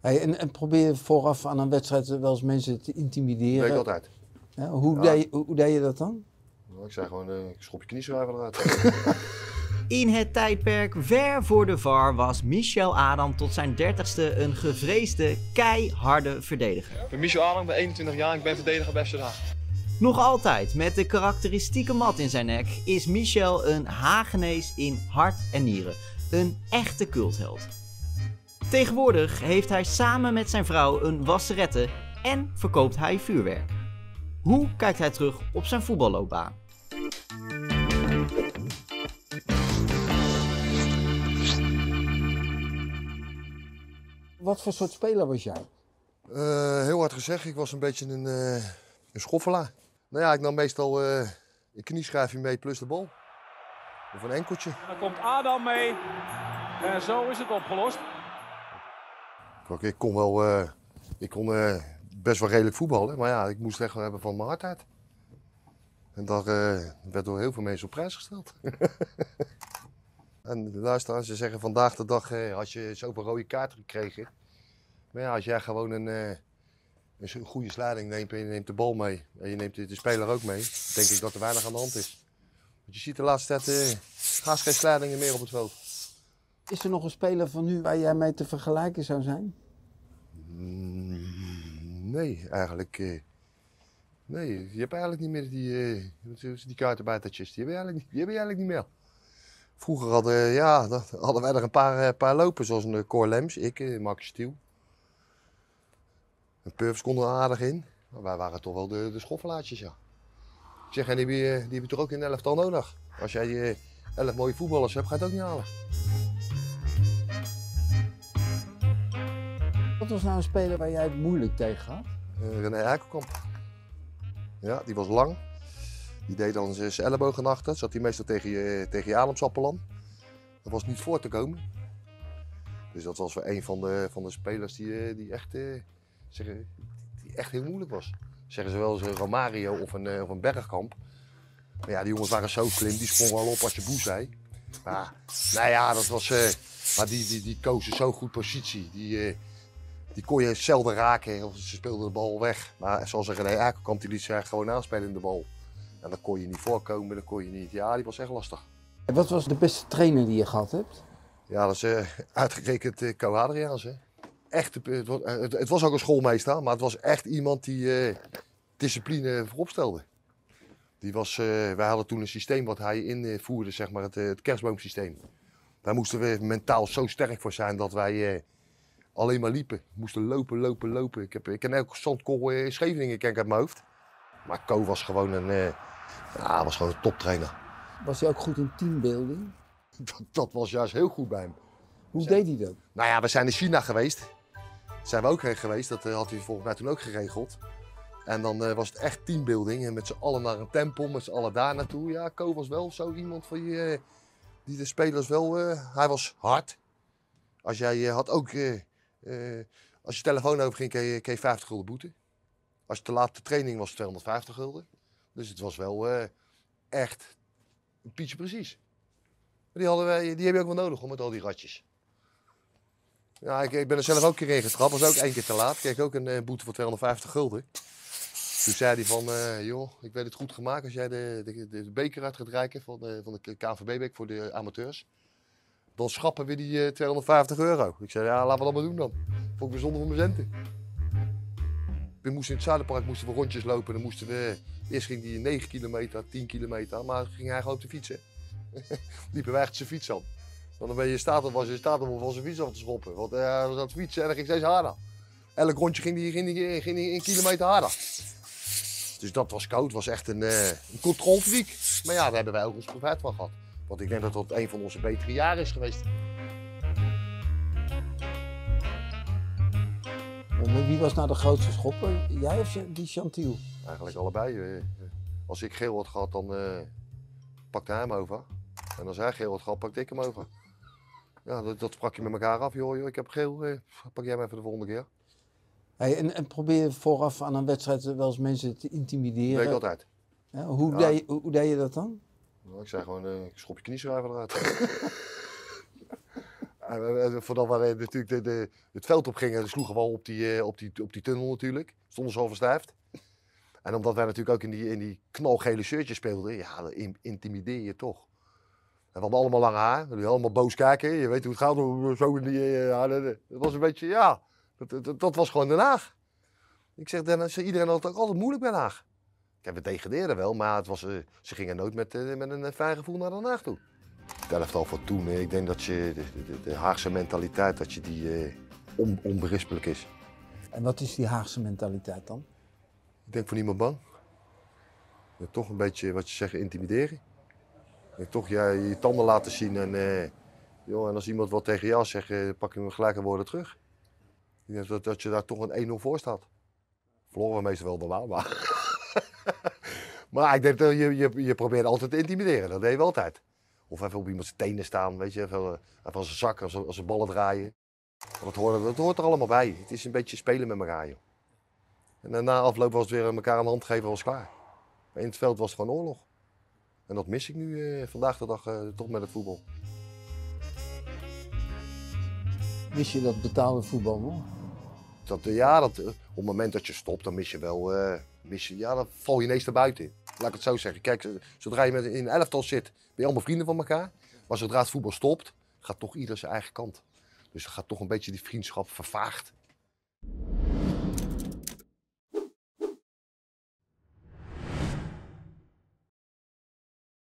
Hey, en, en probeer vooraf aan een wedstrijd wel eens mensen te intimideren? Weet ik altijd. Ja, hoe, Ja. Deed, je- hoe, hoe deed je dat dan? Nou, Ik zei gewoon, eh, ik schop je knieschrijver eruit. In het tijdperk ver voor de VAR was Michel Adam tot zijn 30ste een gevreesde, keiharde verdediger. Ik ben Michel Adam, ik ben 21 jaar en ik ben verdediger bij. Nog altijd met de karakteristieke mat in zijn nek is Michel een Hagenees in hart en nieren. Een echte cultheld. Tegenwoordig heeft hij samen met zijn vrouw een wasserette en verkoopt hij vuurwerk. Hoe kijkt hij terug op zijn voetballoopbaan? Wat voor soort speler was jij? Eh, heel hard gezegd, ik was een beetje een, eh een schoffelaar. Nou ja, ik nam meestal eh, een knieschijfje mee plus de bal. Of een enkeltje. Dan komt Adam mee. En zo is het opgelost. Ik kon wel, eh, ik kon eh, best wel redelijk voetballen, maar ja, ik moest echt hebben van mijn hart uit. En dat eh, werd door heel veel mensen op prijs gesteld. en luister, ze zeggen vandaag de dag had je zoveel rode kaarten gekregen. Maar ja, als jij gewoon een, een goede sliding neemt en je neemt de bal mee en je neemt de, de speler ook mee, denk ik dat er weinig aan de hand is. Want je ziet de laatste tijd, haast geen slidingen meer op het veld. Is er nog een speler van nu waar jij mee te vergelijken zou zijn? Mm, Nee, eigenlijk. eh, nee, je hebt eigenlijk niet meer die, eh, die kaartenbijtertjes. Die heb je eigenlijk, die heb eigenlijk niet meer. Vroeger hadden, ja, dat- hadden wij er een paar, eh, paar lopen, zoals een eh, Cor Lems, ik, eh, Max Stiel. En Purfs konden er aardig in. Maar wij waren toch wel de, de schoffelaartjes, ja. Ik zeg, en die die heb je toch ook in een elftal nodig? Als jij eh, elf mooie voetballers hebt, ga je het ook niet halen. Was nou een speler waar jij het moeilijk tegen had? Eh, René Eikelkamp. Ja, die was lang. Die deed dan zijn zijn ellebogen naar achter. Zat hij meestal tegen je, tegen je ademsappel aan. Dat was niet voor te komen. Dus dat was wel een van de, van de spelers die, eh, die, echt, eh, zeggen, die echt heel moeilijk was. Zeggen ze wel eens een Romario of een, of een Bergkamp. Maar ja, die jongens waren zo slim. Die sprongen al op als je boe zei. Maar, nou ja, dat was... maar die, die, die kozen zo goed positie. Die, die kon je zelden raken of ze speelden de bal weg. Maar zoals een René Akerkamp, die liet zich gewoon aanspelen in de bal. En dan kon je niet voorkomen, dan kon je niet. Ja, die was echt lastig. En wat was de beste trainer die je gehad hebt? Ja, dat is eh, uitgerekend uh, Co Adriaans. Hè. Echt, eh, het, was, eh, het, het was ook een schoolmeester, maar het was echt iemand die eh, discipline voorop stelde. Die was, eh, wij hadden toen een systeem wat hij invoerde, zeg maar het, eh, het kerstboomsysteem. Daar moesten we mentaal zo sterk voor zijn dat wij eh, alleen maar liepen. Moesten lopen, lopen, lopen. Ik, heb, ik ken elke zandkorrel in Scheveningen ken ik uit mijn hoofd. Maar Co was gewoon een, eh, ja, was gewoon een toptrainer. Was hij ook goed in teambuilding? Dat, dat was juist heel goed bij hem. Hoe deed hij dat? Nou ja, we zijn in China geweest. Zijn we ook heen geweest. Dat eh, had hij volgens mij toen ook geregeld. En dan eh, was het echt teambuilding. En met z'n allen naar een tempel, met z'n allen daar naartoe. Ja, Co was wel zo iemand van je, eh, die de spelers wel... eh, hij was hard. Als jij eh, had ook... eh, als je telefoon overging, kreeg je, kreeg je 50 gulden boete. Als je te laat de training was, 250 gulden. Dus het was wel eh, echt een pietje precies. Die, hadden wij, die heb je ook wel nodig, hoor, met al die ratjes. Ja, ik, ik ben er zelf ook een keer in getrapt. Was ook één keer te laat. Kreeg ook een eh, boete van 250 gulden. Toen zei hij van, joh, ik weet het goed gemaakt als jij de, de, de, beker uit gaat reiken van de, van de KNVB-beek voor de amateurs. Dan schappen we die eh, 250 euro. Ik zei, ja, laten we dat maar doen dan. Vond ik bijzonder voor mijn centen. We moesten in het Zuiderpark moesten we rondjes lopen. Dan moesten we, eerst ging die 9 kilometer, 10 kilometer, maar ging hij gewoon op de fietsen. Liepen wij echt zijn fiets aan. Want dan ben je in staat om, was je in staat om van zijn fiets af te schoppen. Want eh, hij was aan het fietsen en dan ging steeds harder. Elk rondje ging die, ging die, ging die een kilometer harder. Dus dat was koud, was echt een, eh een. Maar ja, daar hebben wij ook ons profijt van gehad. Want ik denk dat dat een van onze betere jaren is geweest. Wie was nou de grootste schopper? Jij of die Chantiel? Eigenlijk allebei. eh. Als ik geel had gehad, dan eh, pakte hij hem over. En als hij geel had gehad, pakte ik hem over. Ja, dat, dat sprak je met elkaar af. Joh, joh ik heb geel, eh, pak jij hem even de volgende keer. Hey, en, en probeer je vooraf aan een wedstrijd wel eens mensen te intimideren? weet ik altijd. Ja, hoe, Ja. Deed, je- hoe, hoe deed je dat dan? Nou, ik zei gewoon, eh, ik schop je knieschrijver eruit. En, en voordat we eh, natuurlijk de, de, het veld op gingen, sloegen we op die, eh, op die, op die tunnel natuurlijk. Stonden ze al verstijfd. En omdat wij natuurlijk ook in die, in die knalgele shirtjes speelden, ja, in- intimideer je toch. En we hadden allemaal lange haar, we allemaal boos kijken. Je weet hoe het gaat, zo in die. Dat was een beetje, ja, dat, dat, dat was gewoon Den Haag. Ik zeg, Den Haag, iedereen had het ook altijd moeilijk bij Den Haag. Kijk, we degradeerden wel, maar het was, eh, ze gingen nooit met, eh, met een eh, fijn gevoel naar Den Haag toe. Het elftal van toen, ik denk dat je de, de, de Haagse mentaliteit, dat je die eh, on, onberispelijk is. En wat is die Haagse mentaliteit dan? Ik denk voor niemand bang. Toch een beetje, wat je zegt, intimideren. Toch ja, je tanden laten zien en, eh, joh, en als iemand wat tegen jou zegt, eh, pak je hem gelijk een woorden terug. Ik denk dat, dat je daar toch een 1-0 voor staat. Verloren we meestal wel normaal, maar... maar ik denk dat je, je, je probeert altijd te intimideren, dat deed je altijd. Of even op iemand zijn tenen staan, weet je, even, even als een zak, als, als ze ballen draaien. Dat hoort, dat hoort er allemaal bij. Het is een beetje spelen met elkaar, joh. En na afloop was het weer elkaar een hand geven, was klaar. Maar in het veld was het gewoon oorlog. En dat mis ik nu eh, vandaag de dag eh, toch met het voetbal. Wist je dat betaalde voetbal nog? Dat, eh, ja, dat, eh, op het moment dat je stopt, dan mis je wel. eh, mis je, ja, dan val je ineens naar buiten. Laat ik het zo zeggen. Kijk, zodra je met, in een elftal zit, ben je allemaal vrienden van elkaar. Maar zodra het voetbal stopt, gaat toch ieder zijn eigen kant. Dus dan gaat toch een beetje die vriendschap vervaagd.